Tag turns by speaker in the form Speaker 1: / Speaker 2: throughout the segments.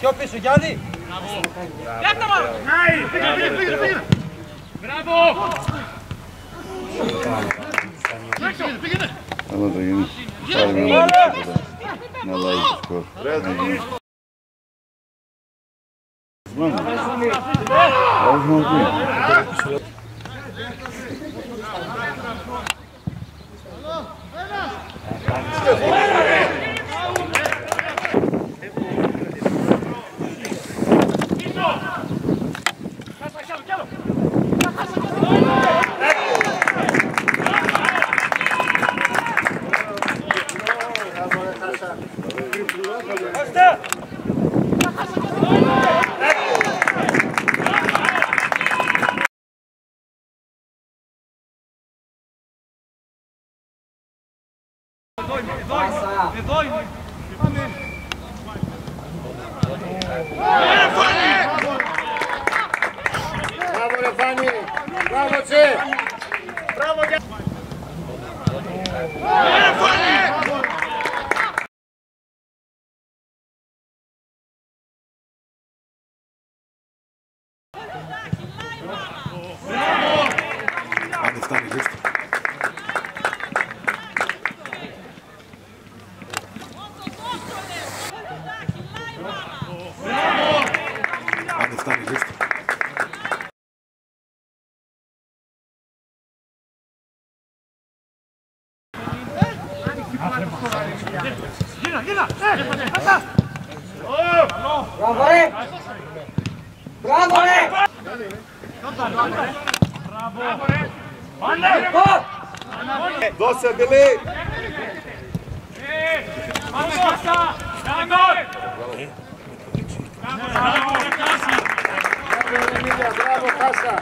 Speaker 1: Πιο πίσω, Γιάννη. Μπράβο. Μπράβο. Μπράβο. Μπράβο. Μπράβο. Bravo, Jay! Bravo, Jay! Understand the history. Understand the history. Gila, gila! Eh! Atas! Bravo, eh! Bravo, eh! É ali, Bravo! Mane! Dosta bili! Mane pasa! Dangor! Bravo, Kasa! Bravo, Kasa!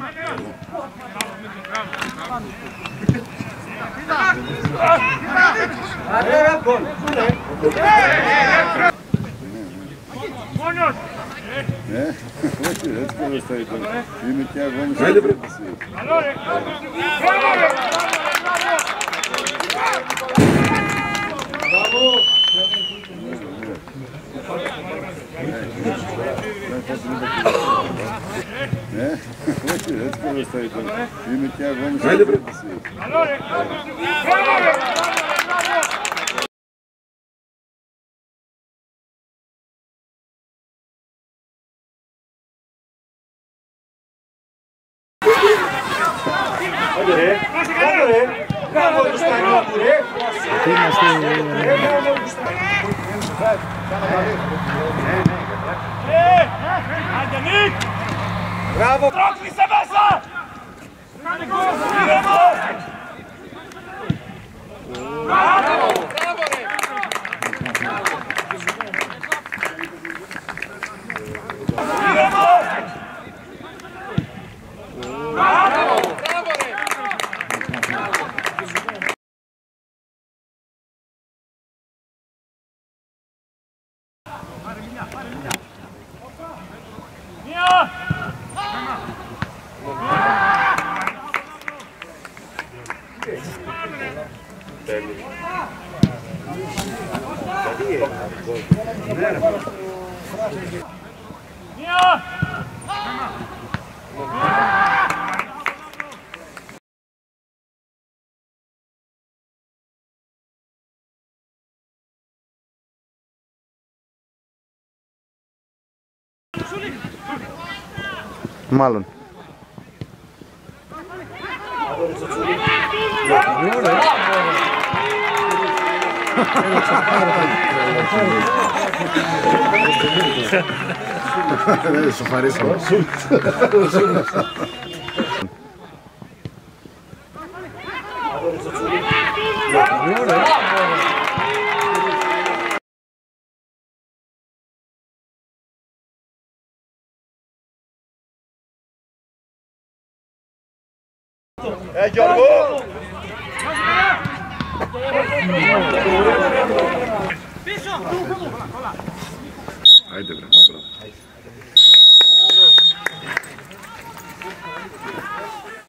Speaker 1: É, sete anos conversando com ele. Firme que é, vamos ver pra vocês. Bravo! Troca, Cabeça! Cabeça! Malun. Malun. Eso é parece un insulto. ¡Eh, Giorgio! Haide, bravo, bravo.